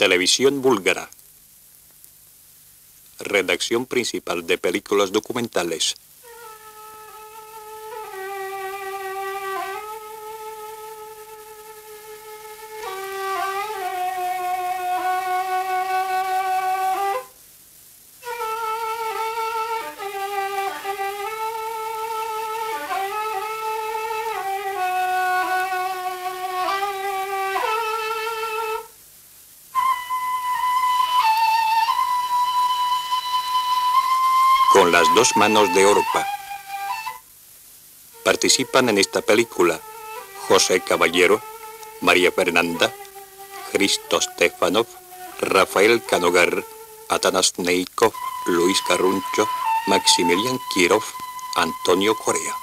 Televisión búlgara. Redacción principal de películas documentales. Las dos manos de Orpa. Participan en esta película José Caballero, María Fernanda, Cristo Stefanov, Rafael Canogar, Atanas Neikov, Luis Carruncho, Maximilian Kirov, Antonio Corea.